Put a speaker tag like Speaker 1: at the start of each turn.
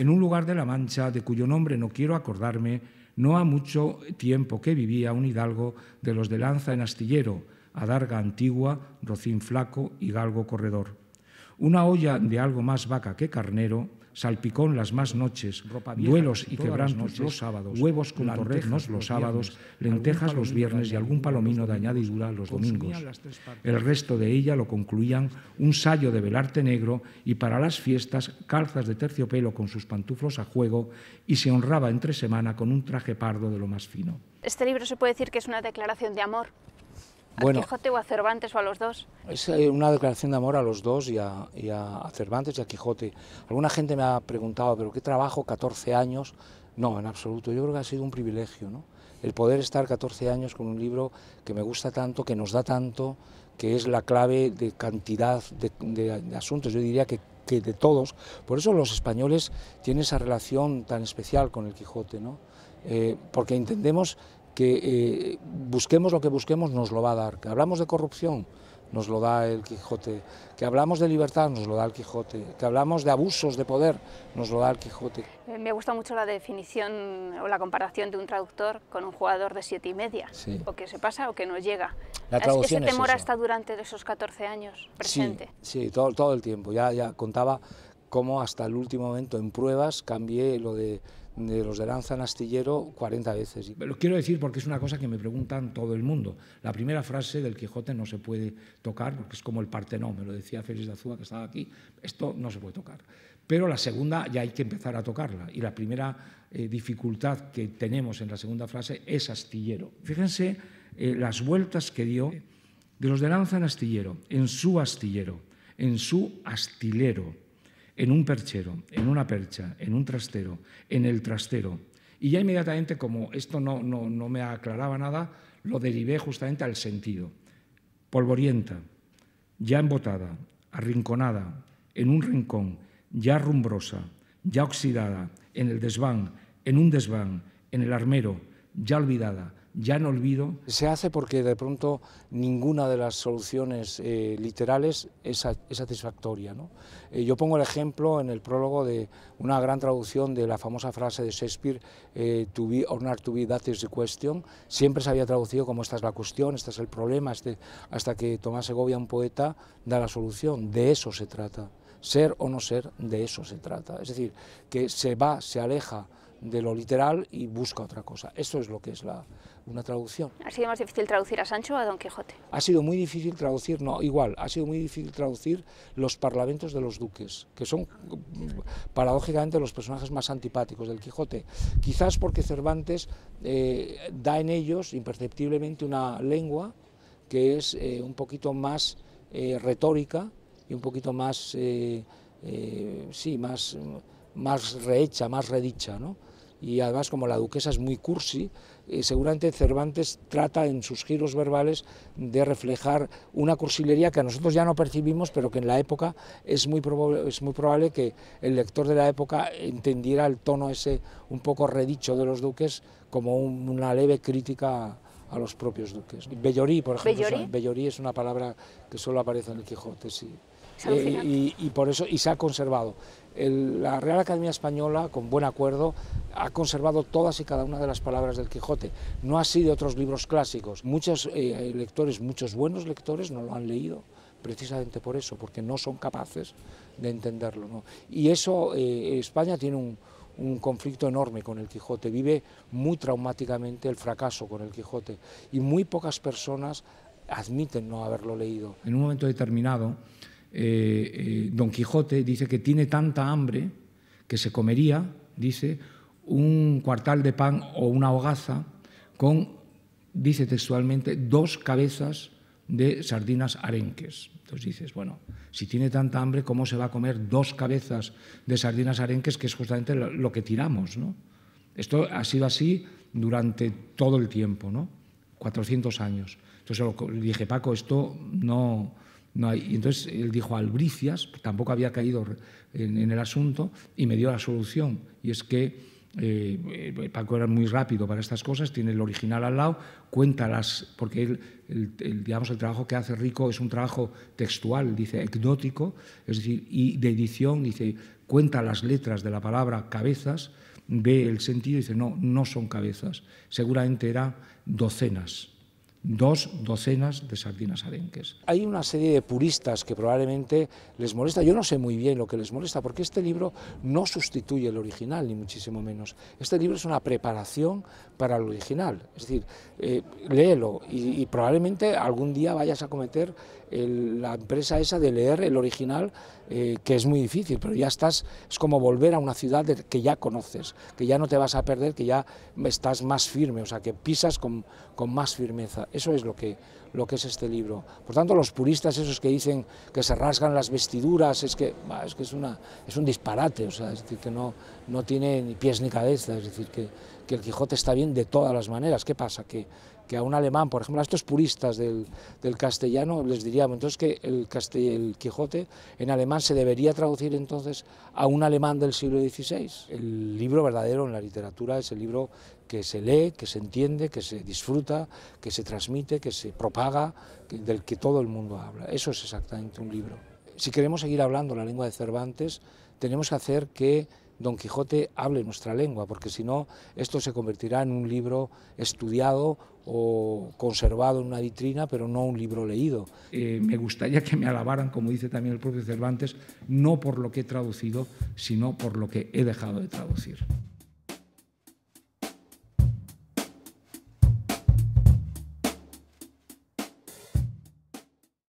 Speaker 1: en un lugar de la Mancha de cuyo nombre no quiero acordarme, no ha mucho tiempo que vivía un hidalgo de los de lanza en astillero, adarga antigua, rocín flaco y galgo corredor. Una olla de algo más vaca que carnero, salpicón las más noches, duelos y quebrantos los sábados, huevos con torreznos los sábados, lentejas los viernes y algún palomino de añadidura los domingos. El resto de ella lo concluían un sayo de velarte negro y para las fiestas calzas de terciopelo con sus pantuflos a juego y se honraba entre semana con un traje pardo de lo más fino.
Speaker 2: Este libro se puede decir que es una declaración de amor ¿A Quijote o a Cervantes o a los dos?
Speaker 3: Es eh, una declaración de amor a los dos y a, Cervantes y a Quijote. Alguna gente me ha preguntado, ¿pero qué trabajo 14 años? No, en absoluto. Yo creo que ha sido un privilegio, ¿no? El poder estar 14 años con un libro que me gusta tanto, que nos da tanto, que es la clave de cantidad de, asuntos, yo diría que, de todos. Por eso los españoles tienen esa relación tan especial con el Quijote, ¿no? Eh, porque entendemos que eh, busquemos lo que busquemos nos lo va a dar. Que hablamos de corrupción, nos lo da el Quijote. Que hablamos de libertad, nos lo da el Quijote. Que hablamos de abusos de poder, nos lo da el Quijote.
Speaker 2: Eh, me gusta mucho la definición o la comparación de un traductor con un jugador de siete y media. O que se pasa o que no llega.
Speaker 3: La traducción
Speaker 2: Ese temor hasta durante esos 14 años presente.
Speaker 3: Sí, sí todo, todo el tiempo. Ya, ya contaba cómo hasta el último momento en pruebas cambié lo de los de lanza en astillero 40 veces.
Speaker 1: Lo quiero decir porque es una cosa que me preguntan todo el mundo. La primera frase del Quijote no se puede tocar porque es como el Partenón, me lo decía Félix de Azúa que estaba aquí, esto no se puede tocar. Pero la segunda ya hay que empezar a tocarla y la primera eh, dificultad que tenemos en la segunda frase es astillero. Fíjense eh, las vueltas que dio de los de lanza en astillero, en su astillero, en su astilero en un perchero, en una percha, en un trastero, en el trastero. Y ya inmediatamente, como esto no, no, me aclaraba nada, lo derivé justamente al sentido. Polvorienta, ya embotada, arrinconada, en un rincón, ya rumbrosa, ya oxidada, en el desván, en un desván, en el armero, ya olvidada, ya no olvido.
Speaker 3: Se hace porque de pronto ninguna de las soluciones eh, literales es, satisfactoria. ¿no? Eh, yo pongo el ejemplo en el prólogo de una gran traducción de la famosa frase de Shakespeare, eh, to be or not to be, that is the question. Siempre se había traducido como esta es la cuestión, este es el problema, este, hasta que Tomás Segovia, un poeta, da la solución. De eso se trata. Ser o no ser, de eso se trata. Es decir, que se va, se aleja de lo literal y busca otra cosa. Eso es lo que es la, una traducción.
Speaker 2: ¿Ha sido más difícil traducir a Sancho o a Don Quijote?
Speaker 3: Ha sido muy difícil traducir, no, igual, ha sido muy difícil traducir los parlamentos de los duques, que son paradójicamente los personajes más antipáticos del Quijote. Quizás porque Cervantes eh, da en ellos imperceptiblemente una lengua que es eh, un poquito más eh, retórica y un poquito más, sí, más, más rehecha, más redicha, ¿no? Y además como la duquesa es muy cursi, eh, seguramente Cervantes trata en sus giros verbales de reflejar una cursilería que a nosotros ya no percibimos, pero que en la época es muy, probable, es muy probable que el lector de la época entendiera el tono ese un poco redicho de los duques como una leve crítica a los propios duques. Bellorí, por ejemplo, ¿Bellorí? es una palabra que solo aparece en el Quijote, sí.
Speaker 2: Eh,
Speaker 3: y, por eso y se ha conservado. la Real Academia Española, con buen acuerdo, ha conservado todas y cada una de las palabras del Quijote. No así de otros libros clásicos. Muchos eh, lectores, muchos buenos lectores no lo han leído precisamente por eso, porque no son capaces de entenderlo. Y eso, eh, España tiene un, un conflicto enorme con el Quijote, vive muy traumáticamente el fracaso con el Quijote y muy pocas personas admiten no haberlo leído.
Speaker 1: En un momento determinado, eh, eh, Don Quijote dice que tiene tanta hambre que se comería, dice, un cuartal de pan o una hogaza con, dice textualmente, dos cabezas de sardinas arenques. Entonces dices, bueno, si tiene tanta hambre, ¿cómo se va a comer dos cabezas de sardinas arenques, que es justamente lo, que tiramos? ¿no? Esto ha sido así durante todo el tiempo, ¿no? 400 años. Entonces dije, Paco, esto no, no hay. Entonces él dijo albricias, tampoco había caído en, el asunto, y me dio la solución. Y es que eh, Paco era muy rápido para estas cosas, tiene el original al lado, cuenta las, porque el, digamos, el trabajo que hace Rico es un trabajo textual, dice ecdótico, es decir, y de edición, dice, cuenta las letras de la palabra cabezas, ve el sentido y dice, no, no son cabezas, seguramente eran docenas dos docenas de sardinas arenques.
Speaker 3: Hay una serie de puristas que probablemente les molesta, yo no sé muy bien lo que les molesta, porque este libro no sustituye el original, ni muchísimo menos. Este libro es una preparación para el original, es decir, eh, léelo y, probablemente algún día vayas a cometer la empresa esa de leer el original, eh, que es muy difícil, pero ya estás, es como volver a una ciudad que ya conoces, que ya no te vas a perder, que ya estás más firme, o sea, que pisas con, con más firmeza. Eso es lo que, lo que es este libro. Por tanto, los puristas esos que dicen que se rasgan las vestiduras, es que, es, que es, una, es un disparate, o sea, es decir, que no, no tiene ni pies ni cabeza, es decir, que, que el Quijote está bien de todas las maneras. ¿Qué pasa? Que, que a un alemán, por ejemplo, a estos puristas del, del castellano, les diríamos entonces que el, el Quijote en alemán se debería traducir entonces a un alemán del siglo XVI. El libro verdadero en la literatura es el libro que se lee, que se entiende, que se disfruta, que se transmite, que se propaga, del que todo el mundo habla. Eso es exactamente un libro. Si queremos seguir hablando la lengua de Cervantes, tenemos que hacer que Don Quijote hable nuestra lengua, porque si no, esto se convertirá en un libro estudiado o conservado en una vitrina, pero no un libro leído.
Speaker 1: Eh, me gustaría que me alabaran, como dice también el propio Cervantes, no por lo que he traducido, sino por lo que he dejado de traducir.